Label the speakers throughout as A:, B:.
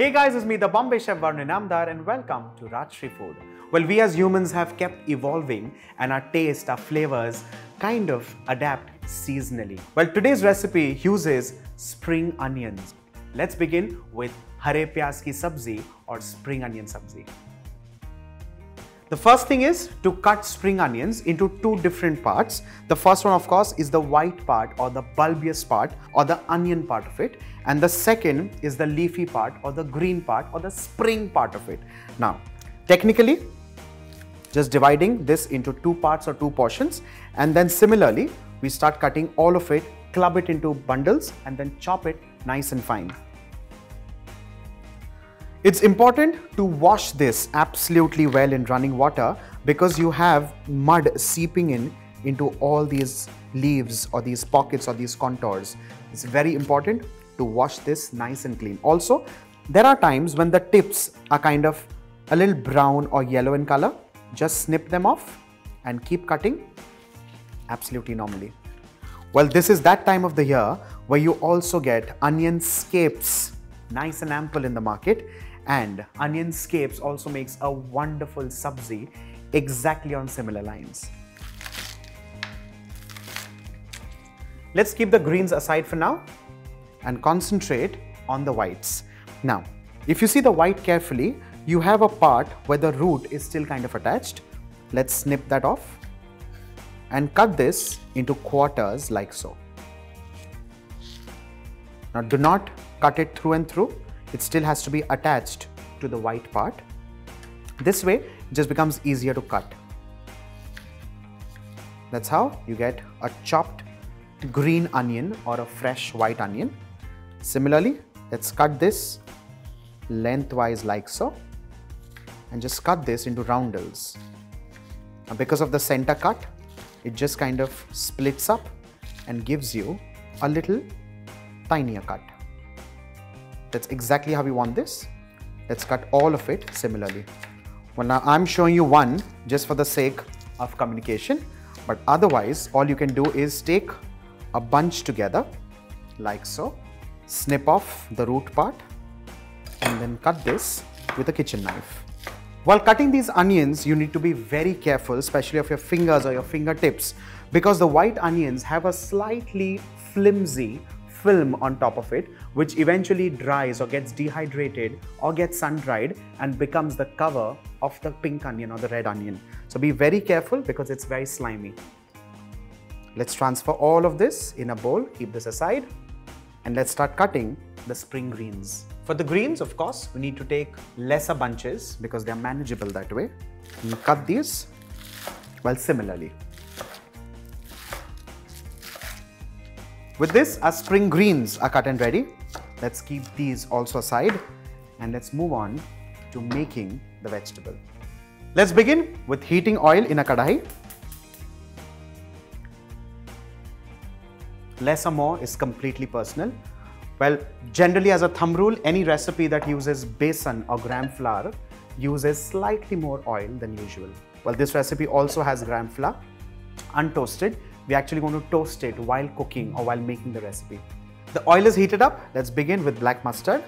A: Hey guys, it's me, the Bombay Chef Varun Inamdar, and welcome to Rajshri Food. Well, we as humans have kept evolving, and our taste, our flavors kind of adapt seasonally. Well, today's recipe uses spring onions. Let's begin with Hare Pyaz ki sabzi or spring onion sabzi. The first thing is to cut spring onions into two different parts. The first one of course is the white part or the bulbous part or the onion part of it and the second is the leafy part or the green part or the spring part of it. Now technically just dividing this into two parts or two portions and then similarly we start cutting all of it, club it into bundles and then chop it nice and fine. It's important to wash this absolutely well in running water because you have mud seeping in into all these leaves or these pockets or these contours. It's very important to wash this nice and clean. Also, there are times when the tips are kind of a little brown or yellow in color. Just snip them off and keep cutting absolutely normally. Well, this is that time of the year where you also get onion scapes, nice and ample in the market and onion scapes also makes a wonderful sabzi exactly on similar lines. Let's keep the greens aside for now and concentrate on the whites. Now, if you see the white carefully, you have a part where the root is still kind of attached. Let's snip that off and cut this into quarters like so. Now do not cut it through and through it still has to be attached to the white part. This way, it just becomes easier to cut. That's how you get a chopped green onion or a fresh white onion. Similarly, let's cut this lengthwise like so and just cut this into roundels. Now because of the center cut, it just kind of splits up and gives you a little tinier cut. That's exactly how we want this. Let's cut all of it similarly. Well, now I'm showing you one just for the sake of communication, but otherwise all you can do is take a bunch together like so, snip off the root part and then cut this with a kitchen knife. While cutting these onions, you need to be very careful, especially of your fingers or your fingertips, because the white onions have a slightly flimsy film on top of it, which eventually dries or gets dehydrated or gets sun-dried and becomes the cover of the pink onion or the red onion. So be very careful because it's very slimy. Let's transfer all of this in a bowl, keep this aside, and let's start cutting the spring greens. For the greens, of course, we need to take lesser bunches because they're manageable that way. And cut these well similarly. With this, our spring greens are cut and ready. Let's keep these also aside and let's move on to making the vegetable. Let's begin with heating oil in a kadai. Less or more is completely personal. Well, generally as a thumb rule, any recipe that uses besan or gram flour uses slightly more oil than usual. Well, this recipe also has gram flour, untoasted, we're actually going to toast it while cooking or while making the recipe. The oil is heated up. Let's begin with black mustard.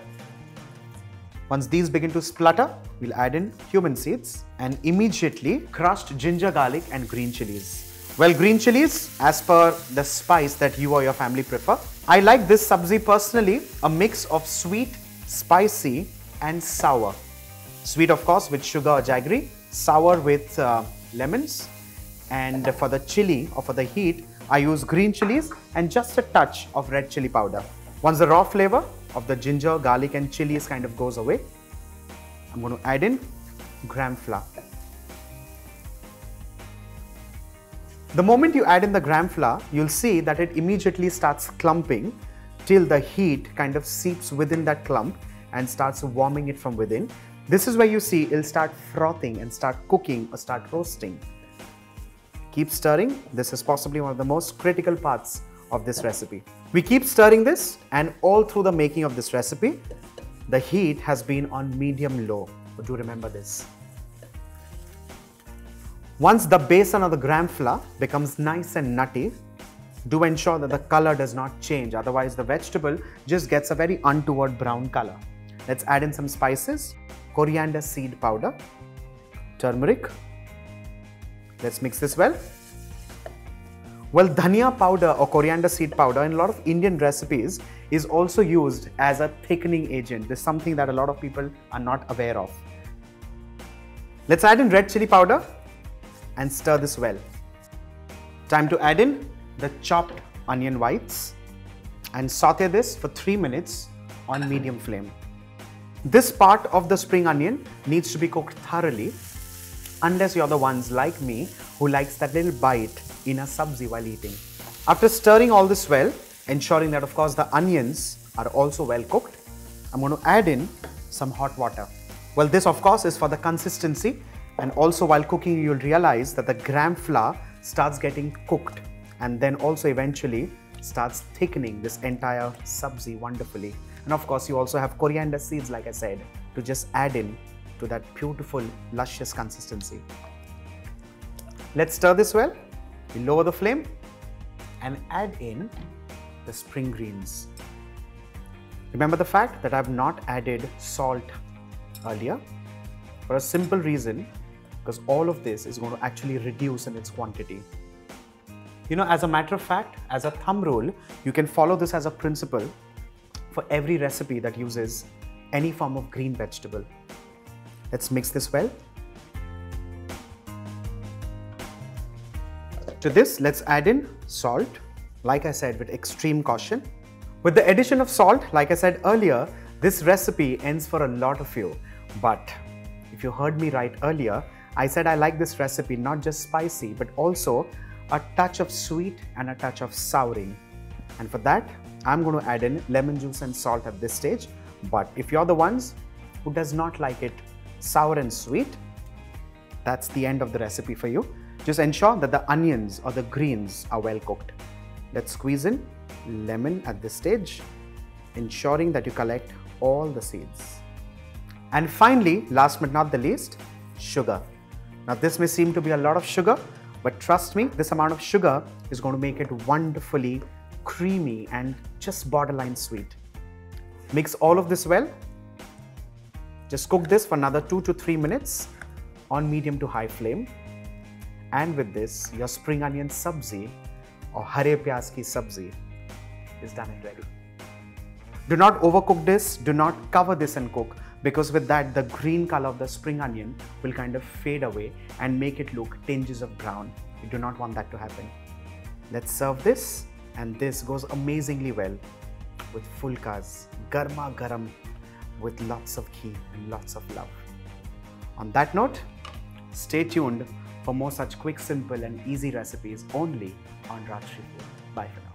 A: Once these begin to splutter, we'll add in cumin seeds and immediately crushed ginger, garlic and green chilies. Well, green chilies as per the spice that you or your family prefer. I like this sabzi personally, a mix of sweet, spicy and sour. Sweet of course with sugar or jaggery, sour with uh, lemons and for the chili or for the heat, I use green chilies and just a touch of red chili powder. Once the raw flavor of the ginger, garlic and chilies kind of goes away, I'm going to add in gram flour. The moment you add in the gram flour, you'll see that it immediately starts clumping till the heat kind of seeps within that clump and starts warming it from within. This is where you see it'll start frothing and start cooking or start roasting. Keep stirring. This is possibly one of the most critical parts of this recipe. We keep stirring this and all through the making of this recipe, the heat has been on medium low. Do remember this. Once the besan or the gram flour becomes nice and nutty, do ensure that the color does not change. Otherwise, the vegetable just gets a very untoward brown color. let's add in some spices. Coriander seed powder, turmeric. Let's mix this well. Well, dhania powder or coriander seed powder in a lot of Indian recipes is also used as a thickening agent. This is something that a lot of people are not aware of. Let's add in red chili powder and stir this well. Time to add in the chopped onion whites and saute this for 3 minutes on medium flame. This part of the spring onion needs to be cooked thoroughly unless you're the ones like me who likes that little bite in a sabzi while eating. After stirring all this well, ensuring that of course the onions are also well cooked, I'm going to add in some hot water. Well, this of course is for the consistency and also while cooking you'll realize that the gram flour starts getting cooked and then also eventually starts thickening this entire sabzi wonderfully. And of course you also have coriander seeds like I said to just add in to that beautiful luscious consistency. Let's stir this well. We lower the flame and add in the spring greens. Remember the fact that I've not added salt earlier for a simple reason because all of this is going to actually reduce in its quantity. You know, as a matter of fact, as a thumb rule, you can follow this as a principle for every recipe that uses any form of green vegetable. Let's mix this well. To this, let's add in salt, like I said, with extreme caution. With the addition of salt, like I said earlier, this recipe ends for a lot of you. But if you heard me right earlier, I said I like this recipe not just spicy, but also a touch of sweet and a touch of souring. And for that, I'm going to add in lemon juice and salt at this stage. But if you're the ones who does not like it sour and sweet, that's the end of the recipe for you. Just ensure that the onions or the greens are well cooked. Let's squeeze in lemon at this stage, ensuring that you collect all the seeds. And finally, last but not the least, sugar. Now this may seem to be a lot of sugar, but trust me, this amount of sugar is going to make it wonderfully creamy and just borderline sweet. Mix all of this well. Just cook this for another 2 to 3 minutes on medium to high flame. And with this, your spring onion sabzi or hare pyaz ki sabzi is done and ready. Do not overcook this, do not cover this and cook because with that the green color of the spring onion will kind of fade away and make it look tinges of brown. You do not want that to happen. Let's serve this and this goes amazingly well with fulkas, garma garam with lots of ghee and lots of love. On that note, stay tuned for more such quick, simple and easy recipes only on Rajshri Food. Bye for now.